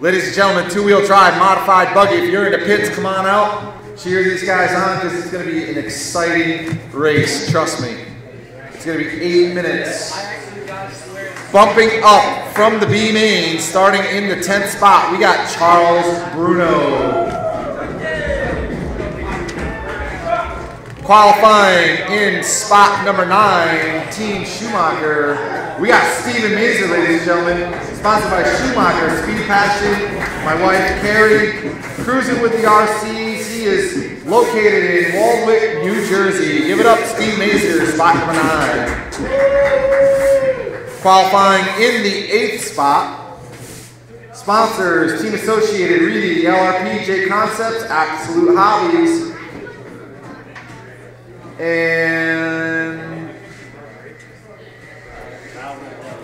Ladies and gentlemen, two-wheel drive, modified buggy. If you're in the pits, come on out. Cheer these guys on because it's going to be an exciting race. Trust me. It's going to be eight minutes. Bumping up from the B main, starting in the 10th spot, we got Charles Bruno. Qualifying in spot number nine, Team Schumacher. We got Steven Mazer, ladies and gentlemen, sponsored by Schumacher, Speed Passion, my wife Carrie, cruising with the RC. He is located in Waldwick, New Jersey. Give it up, Steve Mazer, spot number nine. Qualifying in the eighth spot, sponsors, Team Associated, Reedy, LRP, J Concepts, Absolute Hobbies, and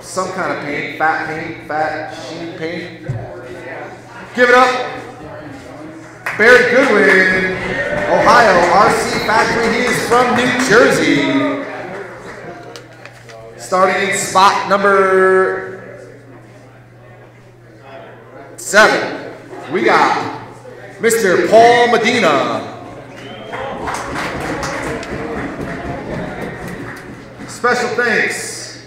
some kind of paint, fat paint, fat sheet paint. Give it up. Barry Goodwin, Ohio, RC Factory. He is from New Jersey. Starting in spot number seven, we got Mr. Paul Medina. Special thanks.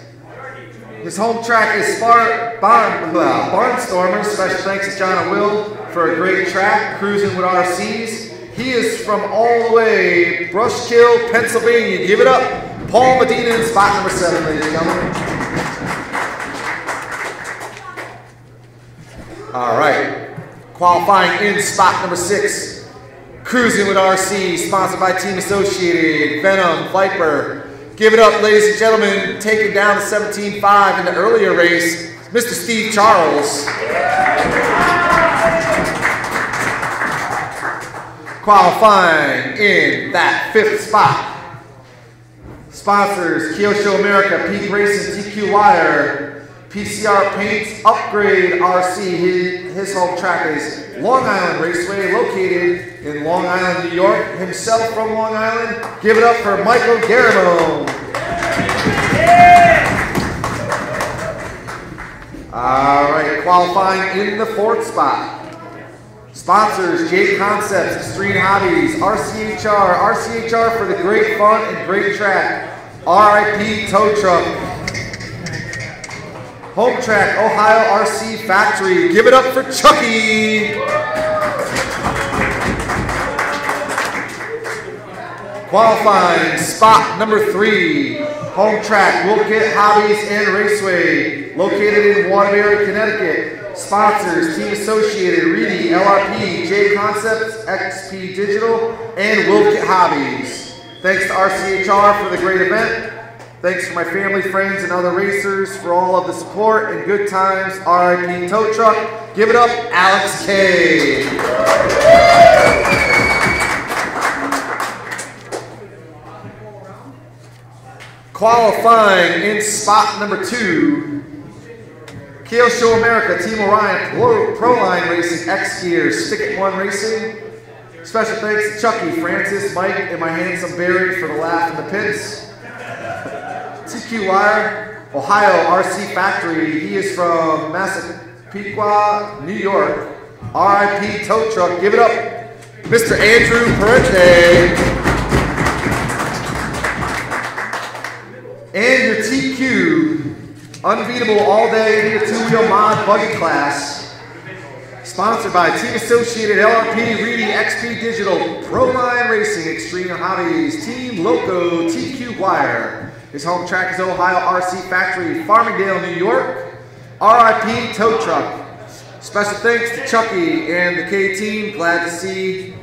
His home track is Spar Barn, uh, Barnstormer. Special thanks to John Will for a great track, cruising with RCs. He is from all the way Bushkill, Pennsylvania. Give it up. Paul Medina in spot number seven, ladies and gentlemen. All right. Qualifying in spot number six, Cruising with RC, sponsored by Team Associated, Venom, Viper, Give it up, ladies and gentlemen, taking down the 17.5 in the earlier race, Mr. Steve Charles. Qualifying in that fifth spot. Sponsors, Kyosho America, Peak Racing, TQ Wire, PCR Paints, Upgrade RC. His, home track is Long Island Raceway, located in Long Island, New York. Himself from Long Island. Give it up for Michael Garamo. All right, qualifying in the fourth spot. Sponsors, J Concepts, Extreme Hobbies, RCHR, RCHR for the great fun and great track. RIP Tow Truck. Home Track, Ohio RC Factory. Give it up for Chucky. Qualifying spot number three, home track, Wolkit Hobbies and Raceway, located in Waterbury, Connecticut. Sponsors, Team Associated, Reedy, LRP, J Concepts, XP Digital, and Wolkit Hobbies. Thanks to RCHR for the great event. Thanks to my family, friends, and other racers for all of the support and good times. RIP Tow Truck. Give it up, Alex K. Qualifying in spot number two, Kyosho America, Team Orion, Pro, Proline Racing, X Gears, Stick It One Racing. Special thanks to Chucky, Francis, Mike, and my handsome Barry for the laugh in the pits. Wire, Ohio RC Factory. He is from Massapequa, New York. RIP Tow Truck. Give it up, Mr. Andrew Parente. And your TQ, unbeatable all day in the two-wheel mod buggy class. Sponsored by Team Associated, LRP, Reedy, XP Digital, Proline Racing, Extreme Hobbies, Team Loco, TQ Wire. His home track is Ohio RC Factory, Farmingdale, New York. RIP Tow Truck. Special thanks to Chucky and the K team. Glad to see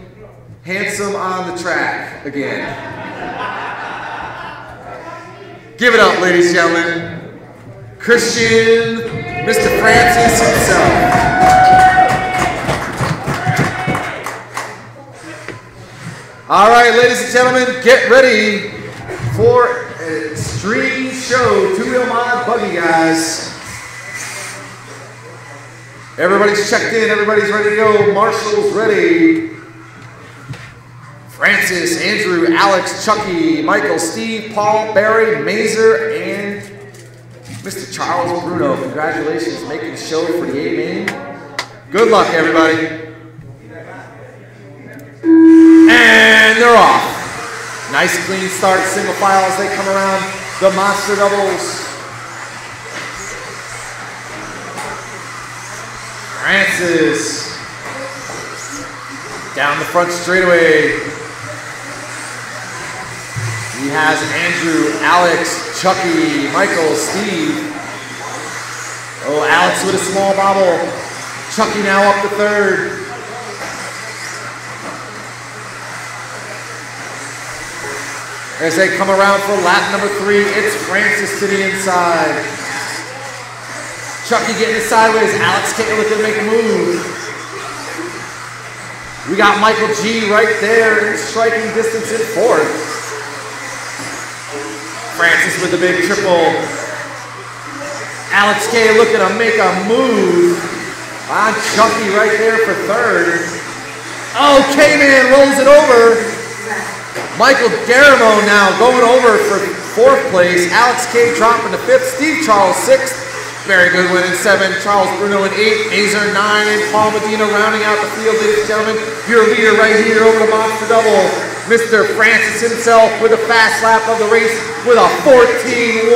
Handsome on the track again. Give it up, ladies and gentlemen. Christian, Mr. Francis himself. All right, ladies and gentlemen, get ready for extreme show. Two-wheel mod buggy, guys. Everybody's checked in. Everybody's ready to go. Marshall's ready. Francis, Andrew, Alex, Chucky, Michael, Steve, Paul, Barry, Mazer, and Mr. Charles Bruno. Congratulations, making show for the A-Main. Good luck, everybody. And. Nice clean start, single file as they come around the monster doubles. Francis. Down the front straightaway. He has Andrew, Alex, Chucky, Michael, Steve. Oh, Alex with a small bobble. Chucky now up to third. As they come around for lap number three, it's Francis the inside. Chucky getting it sideways. Alex K looking to make a move. We got Michael G right there in striking distance in fourth. Francis with the big triple. Alex K looking to make a move on Chucky right there for third. Oh, K-Man rolls it over. Michael Garamo now going over for fourth place. Alex K dropping to fifth. Steve Charles sixth. Barry Goodwin in seven. Charles Bruno in eight. Azer nine. And Paul Medina rounding out the field, ladies and gentlemen. Your leader right here over the Monster Double. Mr. Francis himself with a fast lap of the race with a 14-1.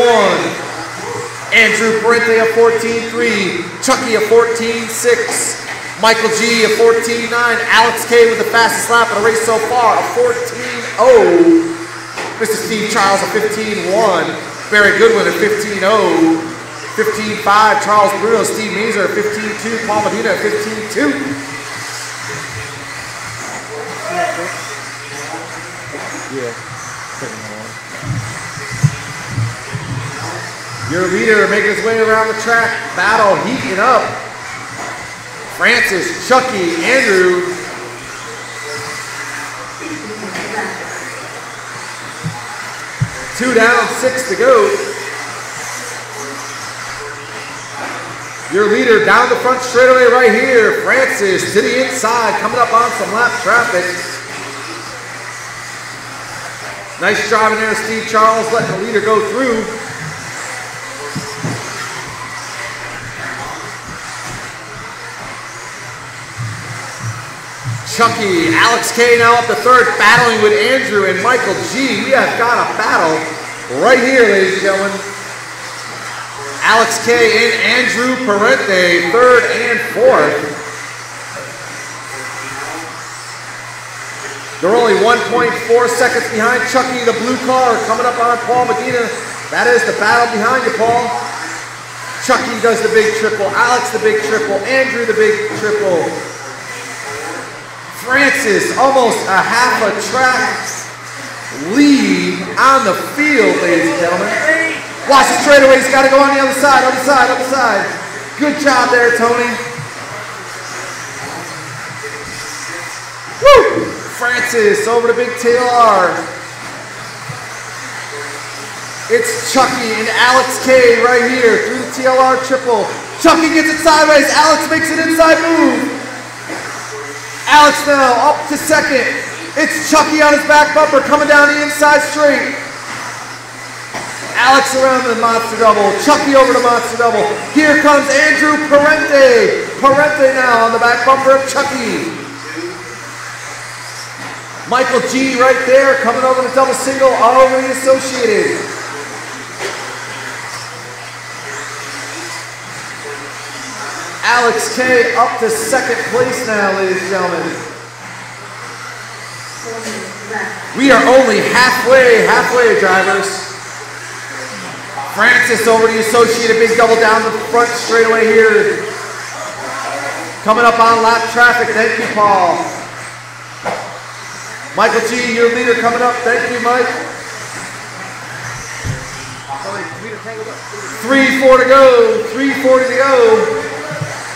Andrew Parente a 14-3. Chucky a 14-6. Michael G, a 14.9. Alex K with the fastest lap of the race so far, a 14.0. Oh, Mr. Steve Charles, a 15.1. Barry Goodwin, a 15.0. 15.5. Charles Bruno, Steve Meeser, a 15.2. Paul Medina, a 15.2. Yeah. Your leader making his way around the track. Battle heating up. Francis, Chucky, Andrew. Two down, six to go. Your leader down the front straightaway right here. Francis to the inside, coming up on some lap traffic. Nice driving there, Steve Charles, letting the leader go through. Chucky, Alex K now up to third, battling with Andrew and Michael G. We have got a battle right here, ladies and gentlemen. Alex K and Andrew Parente, third and fourth. They're only 1.4 seconds behind Chucky, the blue car, coming up on Paul Medina. That is the battle behind you, Paul. Chucky does the big triple, Alex the big triple, Andrew the big triple. Francis, almost a half a track lead on the field, ladies and gentlemen. Watch the straightaway, he's got to go on the other side, other side, other side. Good job there, Tony. Woo! Francis over to Big TLR. It's Chucky and Alex K right here through the TLR triple. Chucky gets it sideways, Alex makes an inside move. Alex now up to second. It's Chucky on his back bumper coming down the inside straight. Alex around the monster double. Chucky over the monster double. Here comes Andrew Parente. Parente now on the back bumper of Chucky. Michael G right there coming over the double single already associated. Alex K up to second place now, ladies and gentlemen. We are only halfway, halfway, drivers. Francis over to the Associated Big Double down the front straightaway here. Coming up on lap traffic. Thank you, Paul. Michael G, your leader coming up. Thank you, Mike. Three, four to go. Three, four to go.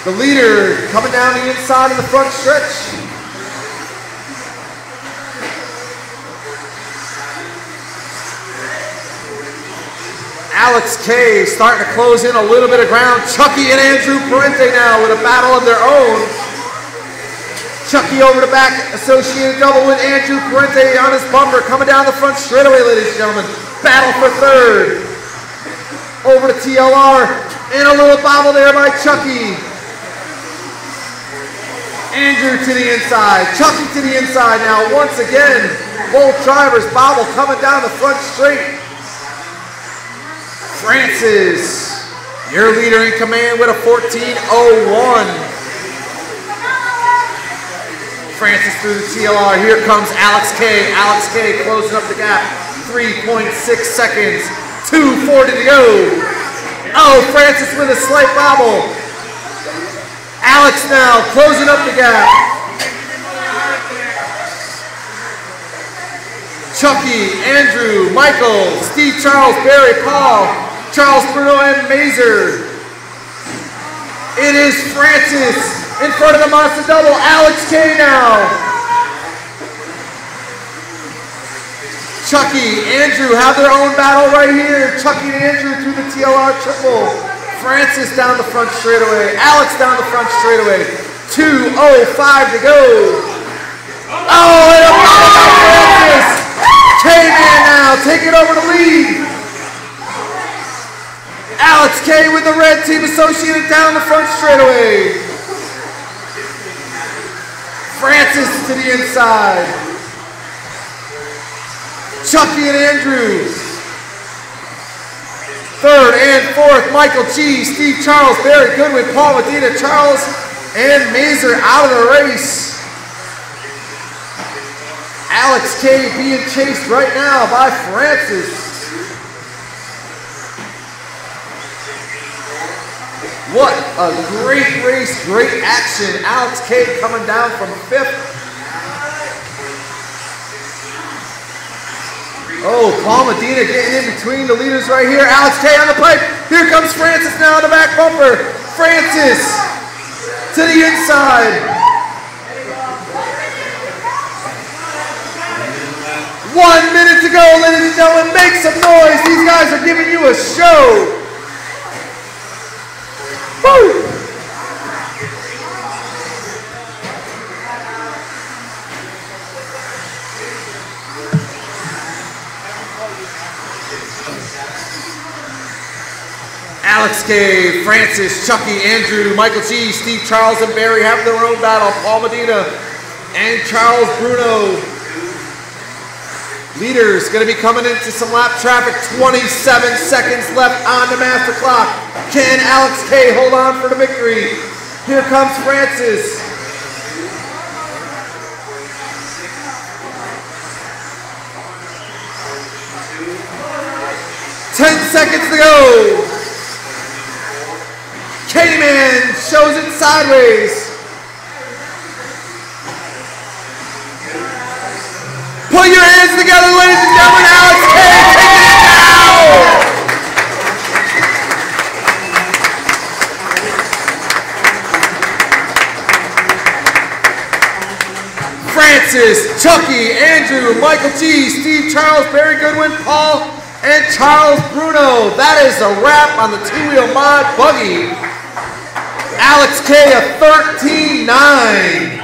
The leader coming down the inside of the front stretch. Alex K starting to close in a little bit of ground. Chucky and Andrew Parente now with a battle of their own. Chucky over the back, associated double with Andrew Parente on his bumper, coming down the front straightaway, ladies and gentlemen. Battle for third. Over to TLR, and a little bobble there by Chucky. Andrew to the inside. Chucky to the inside now. Once again, both drivers bobble coming down the front straight. Francis, your leader in command with a 14.01. Francis through the TLR. Here comes Alex K. Alex K closing up the gap. 3.6 seconds. 2.40 to go. Oh, Francis with a slight bobble. Alex now closing up the gap. Chucky, Andrew, Michael, Steve Charles, Barry, Paul, Charles Bruno, and Mazer. It is Francis in front of the Monster Double. Alex K now. Chucky, Andrew have their own battle right here. Chucky and Andrew through the TLR triple. Francis down the front straightaway. Alex down the front straightaway. 2.05 to go. Oh, and a by Francis. K-Man now taking over the lead. Alex K with the red team associated down the front straightaway. Francis to the inside. Chucky and Andrews. Third and fourth, Michael G, Steve Charles, Barry Goodwin, Paul Medina, Charles, and Mazer out of the race. Alex K being chased right now by Francis. What a great race, great action. Alex K coming down from fifth. Oh, Paul Medina getting in between the leaders right here. Alex K on the pipe. Here comes Francis now on the back bumper. Francis to the inside. One minute to go, ladies and gentlemen. Make some noise. These guys are giving you a show. Woo! Alex K, Francis, Chucky, Andrew, Michael G, Steve Charles, and Barry have their own battle. Paul Medina and Charles Bruno. Leaders going to be coming into some lap traffic. 27 seconds left on the master clock. Can Alex K hold on for the victory? Here comes Francis. Ten seconds to go. K-Man shows it sideways. Put your hands together, ladies and gentlemen. Alex K taking it. Francis, Chucky, Andrew, Michael G, Steve Charles, Barry Goodwin, Paul, and Charles Bruno. That is a wrap on the two-wheel mod buggy. Alex K, a 13-9.